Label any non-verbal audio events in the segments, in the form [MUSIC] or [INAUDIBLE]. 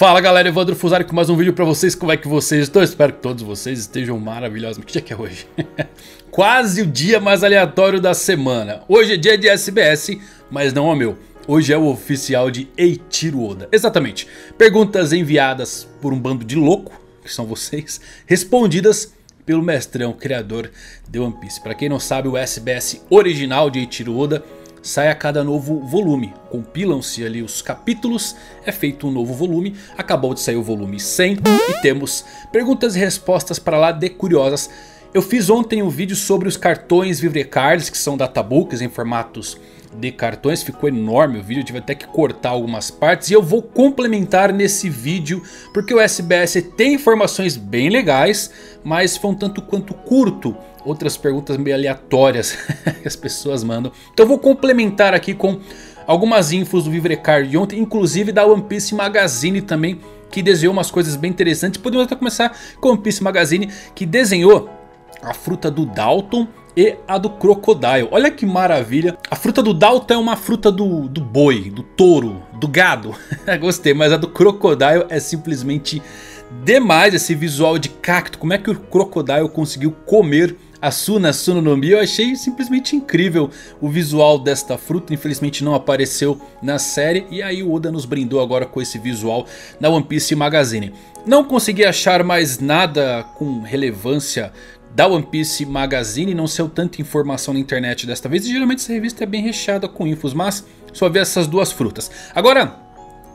Fala galera, Evandro Fusari com mais um vídeo pra vocês, como é que vocês estão? Espero que todos vocês estejam maravilhosos. Que dia que é hoje? [LAUGHS] Quase o dia mais aleatório da semana. Hoje é dia de SBS, mas não é meu. Hoje é o oficial de Eiichiro Oda. Exatamente, perguntas enviadas por um bando de louco, que são vocês, respondidas pelo mestrão, criador de One Piece. Pra quem não sabe, o SBS original de Eiichiro Oda sai a cada novo volume. Compilam-se ali os capítulos, é feito um novo volume, acabou de sair o volume 100 e temos perguntas e respostas para lá de curiosas. Eu fiz ontem um vídeo sobre os cartões Vivrecards, que são databooks em formatos de cartões, ficou enorme o vídeo, tive até que cortar algumas partes e eu vou complementar nesse vídeo porque o SBS tem informações bem legais, mas foi um tanto quanto curto outras perguntas meio aleatórias [LAUGHS] que as pessoas mandam. Então vou complementar aqui com algumas infos do Vivrecard de ontem, inclusive da One Piece Magazine também, que desenhou umas coisas bem interessantes. Podemos até começar com a One Piece Magazine, que desenhou a fruta do Dalton e a do Crocodile. Olha que maravilha. A fruta do Dalton é uma fruta do, do boi, do touro, do gado. [LAUGHS] Gostei, mas a do Crocodile é simplesmente demais esse visual de cacto. Como é que o Crocodile conseguiu comer a Suna Sunonomi. Eu achei simplesmente incrível o visual desta fruta. Infelizmente não apareceu na série. E aí o Oda nos brindou agora com esse visual na One Piece Magazine. Não consegui achar mais nada com relevância da One Piece Magazine. Não saiu tanta informação na internet desta vez. E geralmente essa revista é bem recheada com infos. Mas só vi essas duas frutas. Agora...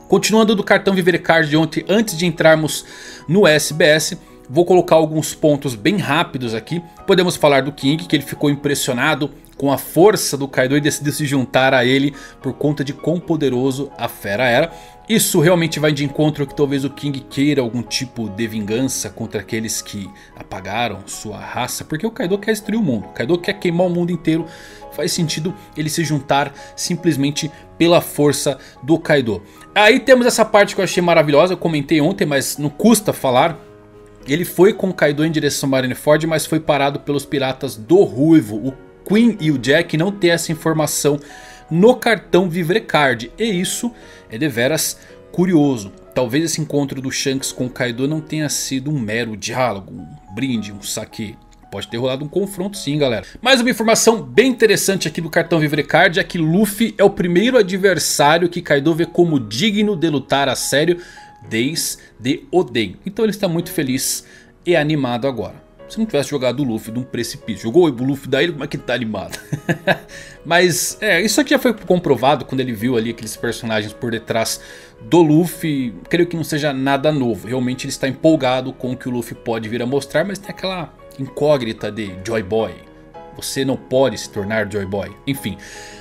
Continuando do cartão Vivercard de ontem, antes de entrarmos no SBS, Vou colocar alguns pontos bem rápidos aqui. Podemos falar do King, que ele ficou impressionado com a força do Kaido e decidiu se juntar a ele por conta de quão poderoso a fera era. Isso realmente vai de encontro que talvez o King queira algum tipo de vingança contra aqueles que apagaram sua raça. Porque o Kaido quer destruir o mundo. O Kaido quer queimar o mundo inteiro. Faz sentido ele se juntar simplesmente pela força do Kaido. Aí temos essa parte que eu achei maravilhosa. Eu comentei ontem, mas não custa falar. Ele foi com Kaido em direção a Marineford, mas foi parado pelos piratas do Ruivo. O Queen e o Jack não têm essa informação no cartão Vivrecard. E isso é deveras curioso. Talvez esse encontro do Shanks com Kaido não tenha sido um mero diálogo, um brinde, um saque. Pode ter rolado um confronto sim galera. Mais uma informação bem interessante aqui do cartão Vivrecard é que Luffy é o primeiro adversário que Kaido vê como digno de lutar a sério desde Oden. Então ele está muito feliz e animado agora. Se não tivesse jogado o Luffy de um precipício, jogou o Luffy daí, como é que ele tá animado? [LAUGHS] Mas é, isso aqui já foi comprovado quando ele viu ali aqueles personagens por detrás do Luffy. Creio que não seja nada novo. Realmente ele está empolgado com o que o Luffy pode vir a mostrar, mas tem aquela incógnita de Joy Boy. Você não pode se tornar Joy Boy. Enfim.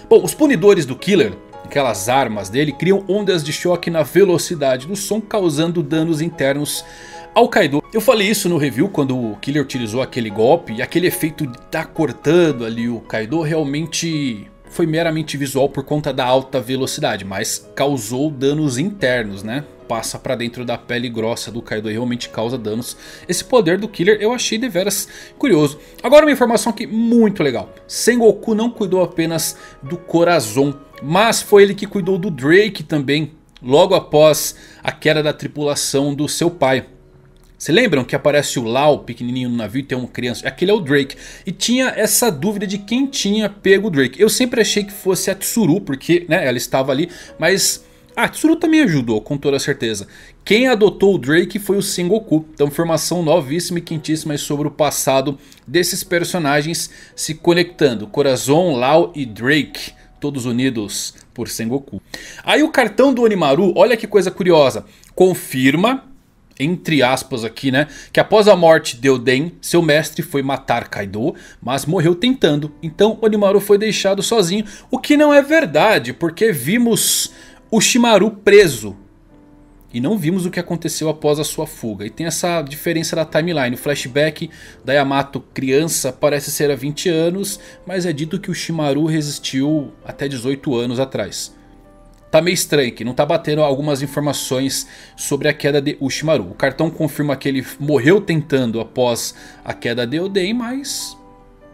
Bom, os punidores do Killer Aquelas armas dele criam ondas de choque na velocidade do som, causando danos internos ao Kaido. Eu falei isso no review quando o Killer utilizou aquele golpe e aquele efeito de tá cortando ali o Kaido realmente foi meramente visual por conta da alta velocidade, mas causou danos internos, né? Passa pra dentro da pele grossa do Kaido e realmente causa danos. Esse poder do Killer eu achei deveras curioso. Agora uma informação aqui muito legal. Sengoku não cuidou apenas do Corazon mas foi ele que cuidou do Drake também. Logo após a queda da tripulação do seu pai. Se lembram que aparece o Lau pequenininho no navio e tem uma criança? Aquele é o Drake. E tinha essa dúvida de quem tinha pego o Drake. Eu sempre achei que fosse a Tsuru, porque né, ela estava ali. Mas a Tsuru também ajudou, com toda certeza. Quem adotou o Drake foi o Sengoku. Então informação novíssima e quentíssima sobre o passado desses personagens se conectando. Corazon, Lau e Drake todos unidos por Sengoku. Aí o cartão do Onimaru, olha que coisa curiosa, confirma, entre aspas aqui né, que após a morte de Oden, seu mestre foi matar Kaido, mas morreu tentando. Então Onimaru foi deixado sozinho, o que não é verdade, porque vimos o Shimaru preso e não vimos o que aconteceu após a sua fuga. E tem essa diferença da timeline. O flashback da Yamato criança parece ser há 20 anos. Mas é dito que o Shimaru resistiu até 18 anos atrás. Tá meio estranho que não tá batendo algumas informações sobre a queda de Ushimaru. O cartão confirma que ele morreu tentando após a queda de Oden, mas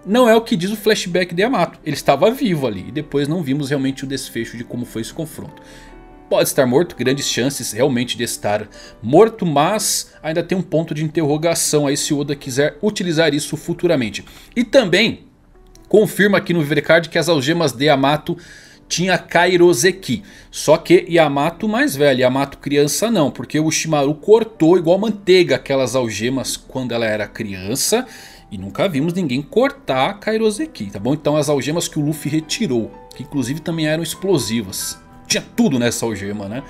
não é o que diz o flashback de Yamato. Ele estava vivo ali e depois não vimos realmente o desfecho de como foi esse confronto. Pode estar morto, grandes chances realmente de estar morto, mas ainda tem um ponto de interrogação aí se Oda quiser utilizar isso futuramente. E também confirma aqui no Vivercard que as algemas de Yamato tinha Kairoseki. Só que Yamato mais velho, Yamato criança não. Porque o Shimaru cortou igual manteiga aquelas algemas quando ela era criança. E nunca vimos ninguém cortar Kairoseki, tá bom? Então as algemas que o Luffy retirou, que inclusive também eram explosivas. Tinha tudo nessa algema, né?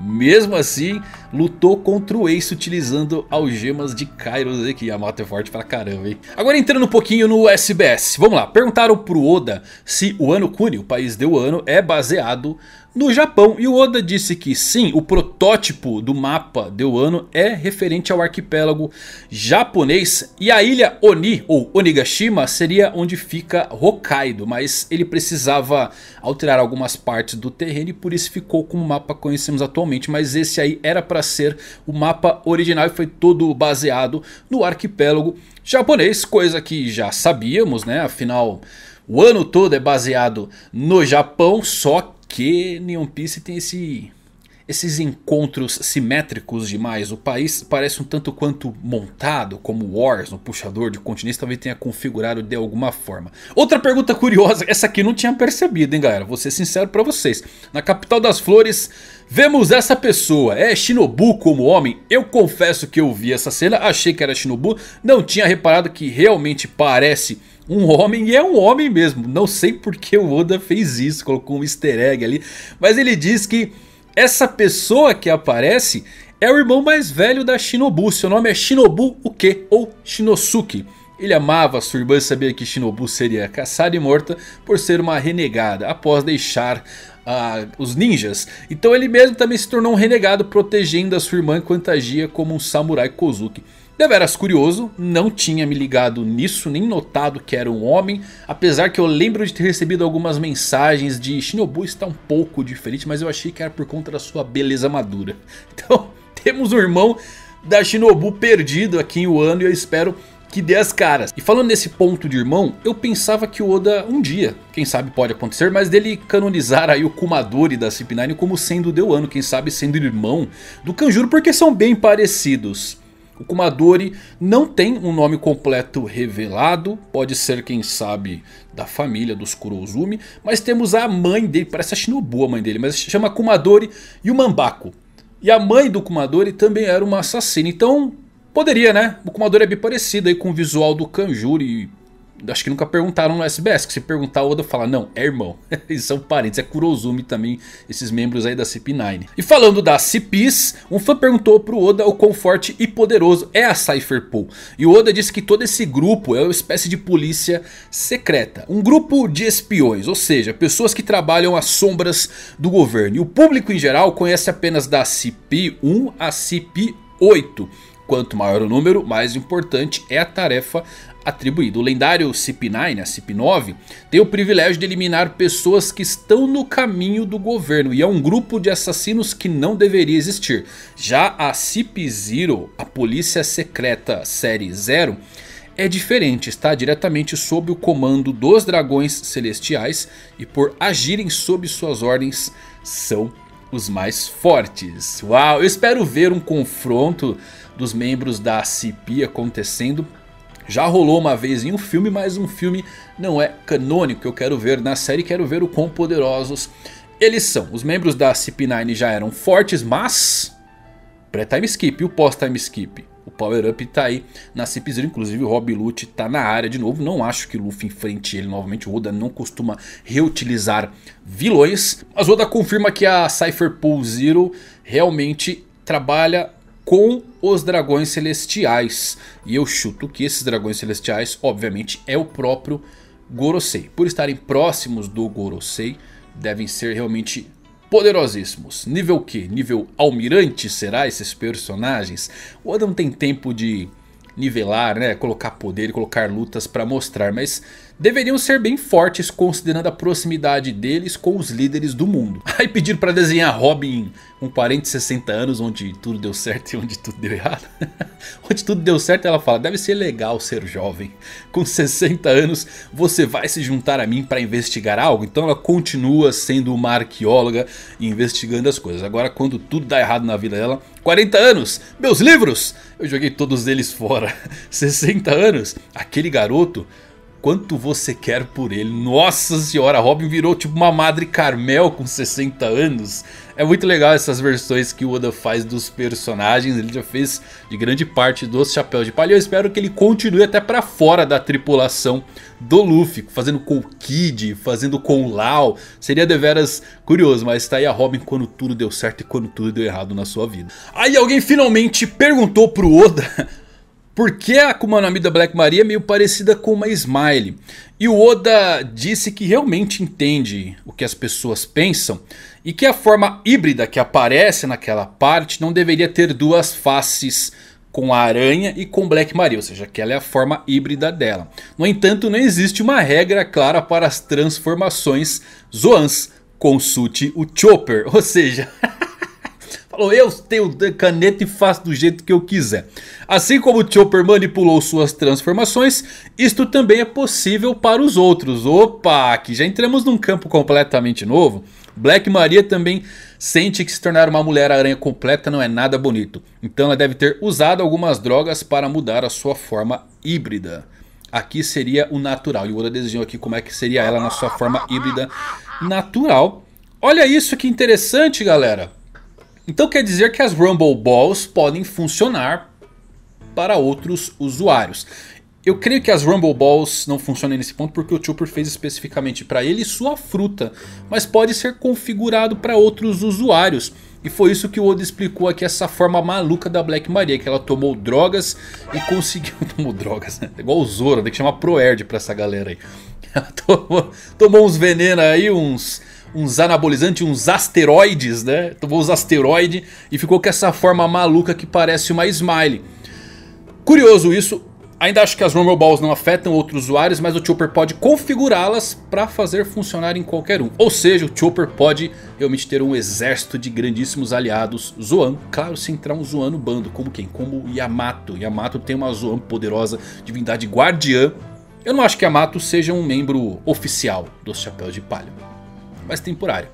Mesmo assim, lutou contra o Ace utilizando algemas de Kairos aqui. Yamato é forte pra caramba, hein? Agora entrando um pouquinho no SBS. Vamos lá, perguntaram pro Oda se o Ano Kuni, o país de Wano, é baseado no Japão. E o Oda disse que sim, o protótipo do mapa de Wano é referente ao arquipélago japonês. E a ilha Oni, ou Onigashima, seria onde fica Hokkaido. Mas ele precisava alterar algumas partes do terreno e por isso ficou com o mapa que conhecemos atualmente. Mas esse aí era para ser o mapa original e foi todo baseado no arquipélago japonês. Coisa que já sabíamos, né? Afinal... O ano todo é baseado no Japão, só que Neon Piece tem esse, esses encontros simétricos demais. O país parece um tanto quanto montado, como Wars, no puxador de continentes, talvez tenha configurado de alguma forma. Outra pergunta curiosa, essa aqui não tinha percebido, hein galera? Vou ser sincero pra vocês. Na capital das flores, vemos essa pessoa. É Shinobu como homem? Eu confesso que eu vi essa cena, achei que era Shinobu. Não tinha reparado que realmente parece um homem e é um homem mesmo. Não sei porque o Oda fez isso, colocou um easter egg ali. Mas ele diz que essa pessoa que aparece é o irmão mais velho da Shinobu. Seu nome é Shinobu o quê? Ou Shinosuke. Ele amava sua irmã e sabia que Shinobu seria caçada e morta por ser uma renegada após deixar uh, os ninjas. Então ele mesmo também se tornou um renegado protegendo a sua irmã enquanto agia como um samurai Kozuki. Deveras curioso, não tinha me ligado nisso, nem notado que era um homem. Apesar que eu lembro de ter recebido algumas mensagens de Shinobu está um pouco diferente, mas eu achei que era por conta da sua beleza madura. [LAUGHS] Então temos um irmão da Shinobu perdido aqui em Wano e eu espero que dê as caras. E falando nesse ponto de irmão, eu pensava que o Oda um dia, quem sabe pode acontecer, mas dele canonizar aí o Kumadori da CP9 como sendo o Wano, quem sabe sendo irmão do Kanjuro, porque são bem parecidos. O Kumadori não tem um nome completo revelado, pode ser quem sabe da família dos Kurozumi, mas temos a mãe dele, parece a Shinobu a mãe dele, mas chama Kumadori Yumambako. E a mãe do Kumadori também era uma assassina, então poderia né, o Kumadori é bem parecido aí com o visual do Kanjuri Acho que nunca perguntaram no SBS. Que se perguntar o Oda fala, não, é irmão. [LAUGHS] Eles são parentes, é Kurozumi também, esses membros aí da CP9. E falando das CPs, um fã perguntou pro Oda o quão forte e poderoso é a Cypher Pool. E o Oda disse que todo esse grupo é uma espécie de polícia secreta. Um grupo de espiões, ou seja, pessoas que trabalham às sombras do governo. E o público em geral conhece apenas da CP1 a CP8. Quanto maior o número, mais importante é a tarefa atribuído. O lendário CP9, a CP9, tem o privilégio de eliminar pessoas que estão no caminho do governo. E é um grupo de assassinos que não deveria existir. Já a CP0, a polícia secreta série 0... É diferente, está diretamente sob o comando dos dragões celestiais e por agirem sob suas ordens são os mais fortes. Uau, eu espero ver um confronto dos membros da CP acontecendo já rolou uma vez em um filme, mas um filme não é canônico. Eu quero ver na série, quero ver o quão poderosos eles são. Os membros da CP9 já eram fortes, mas... Pré-time skip e o pós-time skip. O power up tá aí na CP0, inclusive o Rob Lute tá na área de novo. Não acho que Luffy enfrente ele novamente. O Oda não costuma reutilizar vilões. Mas Oda confirma que a Cypher Pool Zero realmente trabalha com os dragões celestiais. E eu chuto que esses dragões celestiais, obviamente, é o próprio Gorosei. Por estarem próximos do Gorosei, devem ser realmente poderosíssimos. Nível que? Nível almirante será esses personagens? O Oda não tem tempo de nivelar, né? Colocar poder colocar lutas para mostrar. Mas deveriam ser bem fortes considerando a proximidade deles com os líderes do mundo. [LAUGHS] Aí pediram para desenhar Robin com 40 e 60 anos, onde tudo deu certo e onde tudo deu errado. [LAUGHS] onde tudo deu certo ela fala, deve ser legal ser jovem. Com 60 anos você vai se juntar a mim para investigar algo? Então ela continua sendo uma arqueóloga e investigando as coisas. Agora quando tudo dá errado na vida dela, 40 anos, meus livros! Eu joguei todos eles fora. [LAUGHS] 60 anos, aquele garoto quanto você quer por ele. Nossa senhora, Robin virou tipo uma Madre Carmel com 60 anos. É muito legal essas versões que o Oda faz dos personagens. Ele já fez de grande parte dos Chapéus de Palha. Eu espero que ele continue até pra fora da tripulação do Luffy. Fazendo com o Kid, fazendo com o Lau. Seria deveras curioso, mas tá aí a Robin quando tudo deu certo e quando tudo deu errado na sua vida. Aí alguém finalmente perguntou pro Oda... Porque a Akuma no Mi da Black Maria é meio parecida com uma Smile. E o Oda disse que realmente entende o que as pessoas pensam. E que a forma híbrida que aparece naquela parte não deveria ter duas faces com a aranha e com Black Maria, ou seja, que ela é a forma híbrida dela. No entanto, não existe uma regra clara para as transformações Zoans. Consulte o Chopper, [LAUGHS] ou seja... Falou, eu tenho caneta e faço do jeito que eu quiser. Assim como o Chopper manipulou suas transformações, isto também é possível para os outros. Opa, aqui já entramos num campo completamente novo. Black Maria também sente que se tornar uma Mulher-Aranha completa não é nada bonito. Então ela deve ter usado algumas drogas para mudar a sua forma híbrida. Aqui seria o natural. E o Oda desenhou aqui como é que seria ela na sua forma híbrida natural. Olha isso que interessante galera. Então quer dizer que as Rumble Balls podem funcionar para outros usuários. Eu creio que as Rumble Balls não funcionam nesse ponto porque o Chopper fez especificamente para ele sua fruta. Mas pode ser configurado para outros usuários. E foi isso que o Oda explicou aqui, essa forma maluca da Black Maria. Que ela tomou drogas e conseguiu... [LAUGHS] tomou drogas, né? Igual o Zoro, tem que chamar Proerd pra essa galera aí. [LAUGHS] Ela tomou, tomou uns venenos aí, uns uns anabolizantes, uns asteroides, né? Tomou os asteroides e ficou com essa forma maluca que parece uma Smile. Curioso isso. Ainda acho que as Rumble Balls não afetam outros usuários, mas o Chopper pode configurá-las para fazer funcionar em qualquer um. Ou seja, o Chopper pode realmente ter um exército de grandíssimos aliados Zoan. Claro, se entrar um Zoan no bando, como quem? Como Yamato. Yamato tem uma Zoan poderosa, divindade guardiã. Eu não acho que Yamato seja um membro oficial dos Chapéus de Palha mas temporário.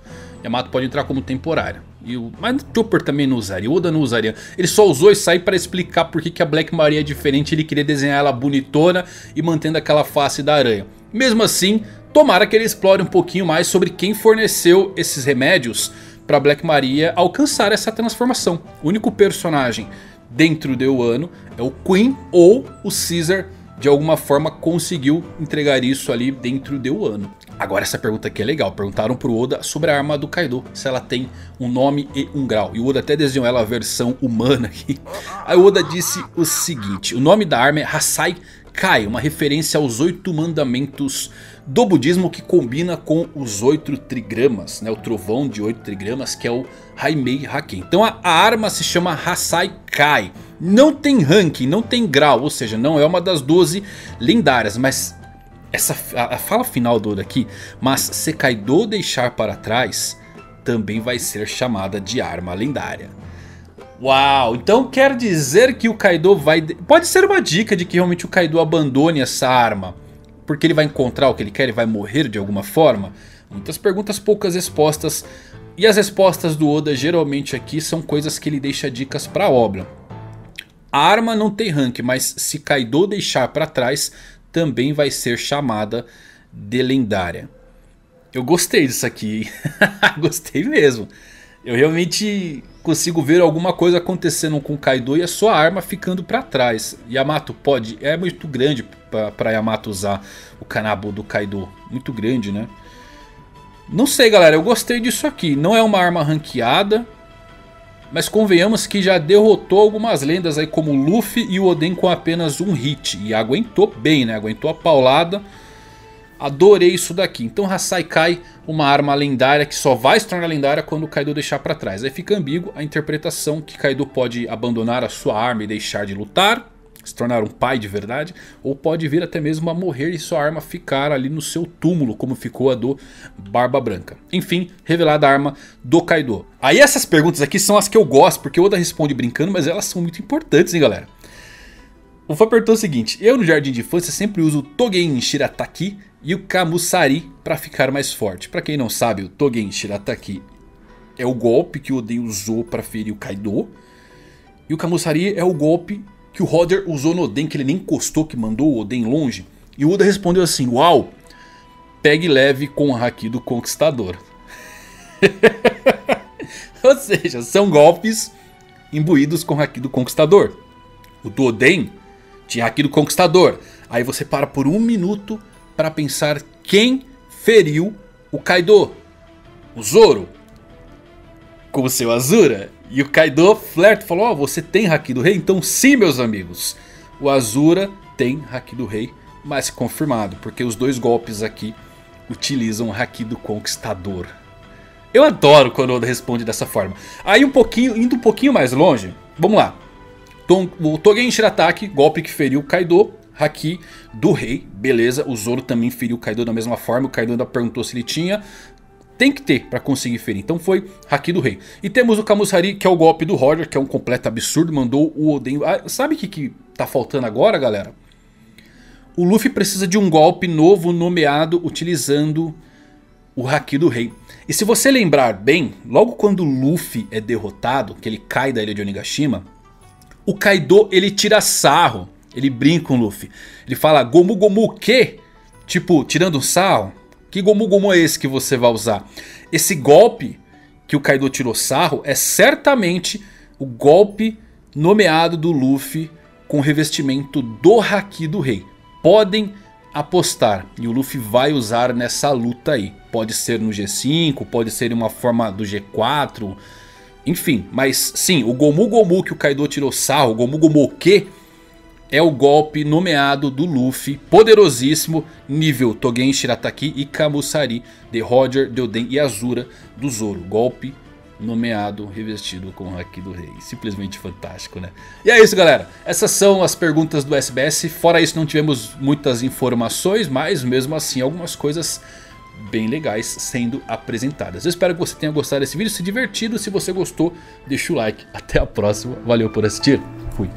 Yamato pode entrar como temporário. E o, mas o Chopper também não usaria, Oda não usaria. Ele só usou isso aí para explicar porque que a Black Maria é diferente. Ele queria desenhar ela bonitona e mantendo aquela face da aranha. Mesmo assim, tomara que ele explore um pouquinho mais sobre quem forneceu esses remédios para Black Maria alcançar essa transformação. O único personagem dentro do Wano é o Queen ou o Caesar de alguma forma conseguiu entregar isso ali dentro de um ano. Agora essa pergunta aqui é legal, perguntaram pro Oda sobre a arma do Kaido, se ela tem um nome e um grau. E o Oda até desenhou ela a versão humana aqui. [LAUGHS] Aí o Oda disse o seguinte, o nome da arma é Hasai Kai, uma referência aos oito mandamentos do budismo que combina com os oito trigramas, né? o trovão de oito trigramas que é o Haimei Haken. Então a, a arma se chama Hasai Kai, não tem ranking, não tem grau, ou seja, não é uma das 12 lendárias, mas essa a, a fala final do daqui, mas se Kaido deixar para trás, também vai ser chamada de arma lendária. Uau, então quer dizer que o Kaido vai... Pode ser uma dica de que realmente o Kaido abandone essa arma. Porque ele vai encontrar o que ele quer, ele vai morrer de alguma forma? Muitas perguntas, poucas respostas. E as respostas do Oda geralmente aqui são coisas que ele deixa dicas para a obra. A arma não tem rank, mas se Kaido deixar para trás, também vai ser chamada de lendária. Eu gostei disso aqui, [LAUGHS] gostei mesmo. Eu realmente consigo ver alguma coisa acontecendo com Kaido e a sua arma ficando para trás. Yamato pode, é muito grande para Yamato usar o Kanabo do Kaido, muito grande né. Não sei galera, eu gostei disso aqui, não é uma arma ranqueada. Mas convenhamos que já derrotou algumas lendas aí como Luffy e o Oden com apenas um hit. E aguentou bem né, aguentou a paulada. Adorei isso daqui. Então Hasai Kai, uma arma lendária que só vai se tornar lendária quando o Kaido deixar para trás. Aí fica ambíguo a interpretação que Kaido pode abandonar a sua arma e deixar de lutar. Se tornar um pai de verdade, ou pode vir até mesmo a morrer e sua arma ficar ali no seu túmulo, como ficou a do Barba Branca. Enfim, revelada a arma do Kaido. Aí essas perguntas aqui são as que eu gosto, porque o Oda responde brincando, mas elas são muito importantes, hein galera. O Fã perguntou o seguinte, eu no jardim de infância sempre uso o Togen Shirataki e o Kamusari para ficar mais forte. Para quem não sabe, o Togen Shirataki é o golpe que o Oden usou para ferir o Kaido. E o Kamusari é o golpe que o Roder usou no Oden, que ele nem encostou, que mandou o Oden longe. E o Oda respondeu assim, uau, pegue leve com o Haki do Conquistador. [LAUGHS] Ou seja, são golpes imbuídos com o Haki do Conquistador. O do Oden tinha Haki do Conquistador. Aí você para por um minuto para pensar quem feriu o Kaido. O Zoro. Com o seu Azura. E o Kaido flerta falou, ó, oh, você tem Haki do Rei? Então sim, meus amigos. O Azura tem Haki do Rei, mas confirmado, porque os dois golpes aqui utilizam o Haki do Conquistador. Eu adoro quando Oda responde dessa forma. Aí um pouquinho, indo um pouquinho mais longe, vamos lá. O Togen Shirataki, golpe que feriu o Kaido, Haki do Rei, beleza. O Zoro também feriu o Kaido da mesma forma, o Kaido ainda perguntou se ele tinha. Tem que ter para conseguir ferir. Então foi Haki do Rei. E temos o Kamusari, que é o golpe do Roger, que é um completo absurdo. Mandou o Oden... Ah, sabe o que, que tá faltando agora, galera? O Luffy precisa de um golpe novo nomeado utilizando o Haki do Rei. E se você lembrar bem, logo quando o Luffy é derrotado, que ele cai da ilha de Onigashima, o Kaido ele tira sarro, ele brinca com o Luffy. Ele fala Gomu Gomu o quê? Tipo, tirando sarro. Que Gomu Gomu é esse que você vai usar? Esse golpe que o Kaido tirou sarro é certamente o golpe nomeado do Luffy com revestimento do Haki do Rei. Podem apostar e o Luffy vai usar nessa luta aí. Pode ser no G5, pode ser em uma forma do G4, enfim. Mas sim, o Gomu Gomu que o Kaido tirou sarro, o Gomu Gomu que é o golpe nomeado do Luffy, poderosíssimo, nível Togen Shirataki e Kamusari de Roger, Deoden e Azura do Zoro. Golpe nomeado, revestido com o Haki do Rei. Simplesmente fantástico, né? E é isso, galera. Essas são as perguntas do SBS. Fora isso, não tivemos muitas informações, mas mesmo assim, algumas coisas bem legais sendo apresentadas. Eu espero que você tenha gostado desse vídeo, se divertido. Se você gostou, deixa o like. Até a próxima. Valeu por assistir. Fui.